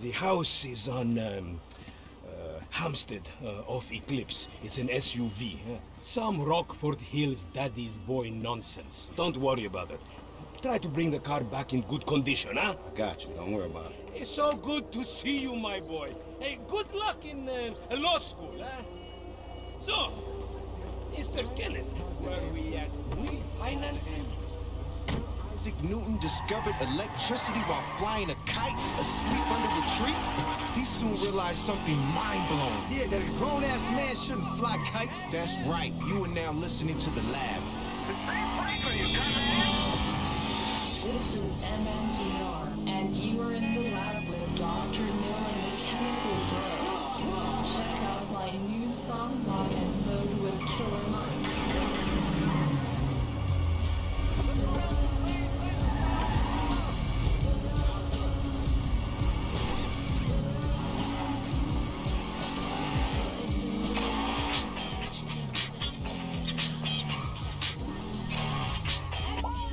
The house is on, um, uh, Hampstead, uh, off Eclipse. It's an SUV. Huh? Some Rockford Hills daddy's boy nonsense. Don't worry about it. Try to bring the car back in good condition, huh? I got you. Don't worry about it. It's so good to see you, my boy. Hey, good luck in uh, law school, huh? So, Mr. Kenneth, where are we at? We financing? Isaac Newton discovered electricity while flying a kite asleep under a? He soon realized something mind-blowing. Yeah, that a grown-ass man shouldn't fly kites. That's right. You are now listening to the lab. This is MMDR, and you are in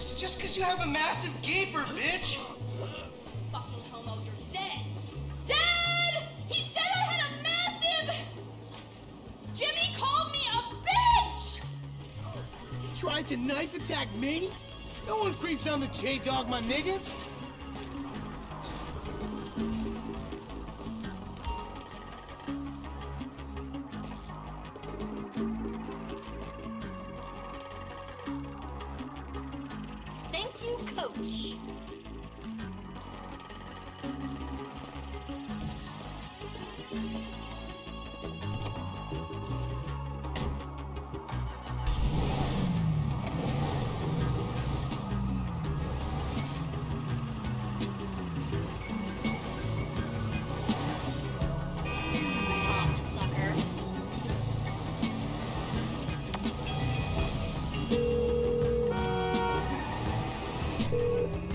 It's just because you have a massive gaper, bitch. Fucking homo, you're dead. Dad! He said I had a massive. Jimmy called me a bitch! He tried to knife attack me? No one creeps on the J-Dog, my niggas. You, coach.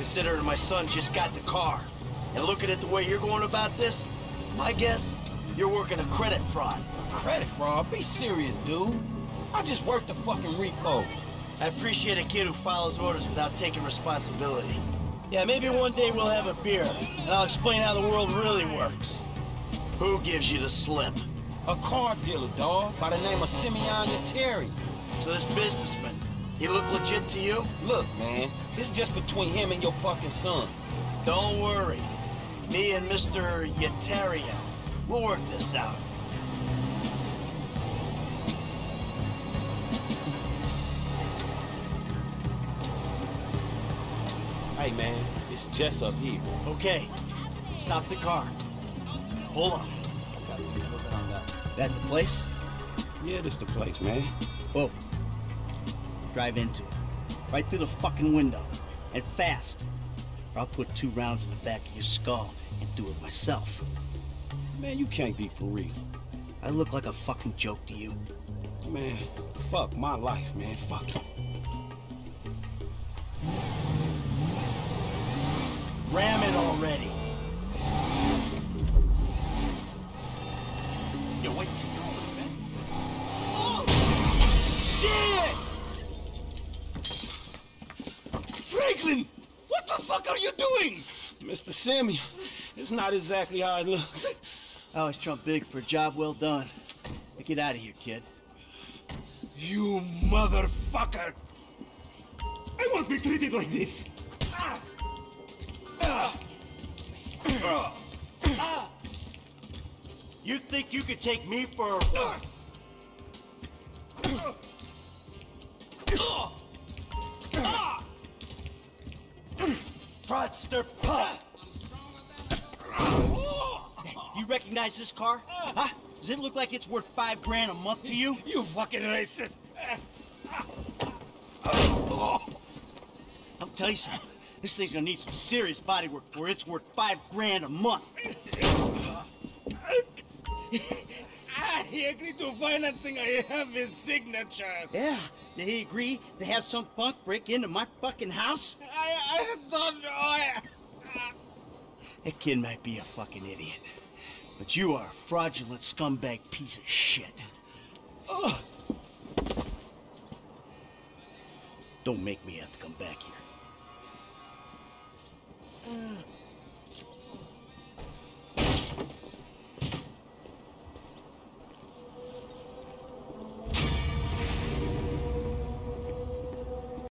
considering my son just got the car. And looking at the way you're going about this, my guess, you're working a credit fraud. Credit fraud? Be serious, dude. I just worked the fucking repo. I appreciate a kid who follows orders without taking responsibility. Yeah, maybe one day we'll have a beer, and I'll explain how the world really works. Who gives you the slip? A car dealer, dawg, by the name of Simeon Yetarian. So this businessman, he look legit to you? Look, man, this is just between him and your fucking son. Don't worry. Me and Mr. Yetarian, we'll work this out. Hey, man, it's Jess up here. Okay, stop the car. Pull up. That the place? Yeah, this the place, man. Whoa. Drive into it. Right through the fucking window. And fast. Or I'll put two rounds in the back of your skull and do it myself. Man, you can't be for real. I look like a fucking joke to you. Man, fuck my life, man. Fuck Franklin! What the fuck are you doing? Mr. Samuel, it's not exactly how it looks. I always trump big for a job well done. Now get out of here, kid. You motherfucker! I won't be treated like this. You think you could take me for a... Fraudster pup! You recognize this car? Huh? Does it look like it's worth five grand a month to you? You fucking racist! I'll tell you something. This thing's gonna need some serious body work for it's worth five grand a month. he agreed to financing. I have his signature. Yeah, did he agree to have some punk break into my fucking house? I, I don't know. I... That kid might be a fucking idiot. But you are a fraudulent scumbag piece of shit. Ugh. Don't make me have to come back here. Uh,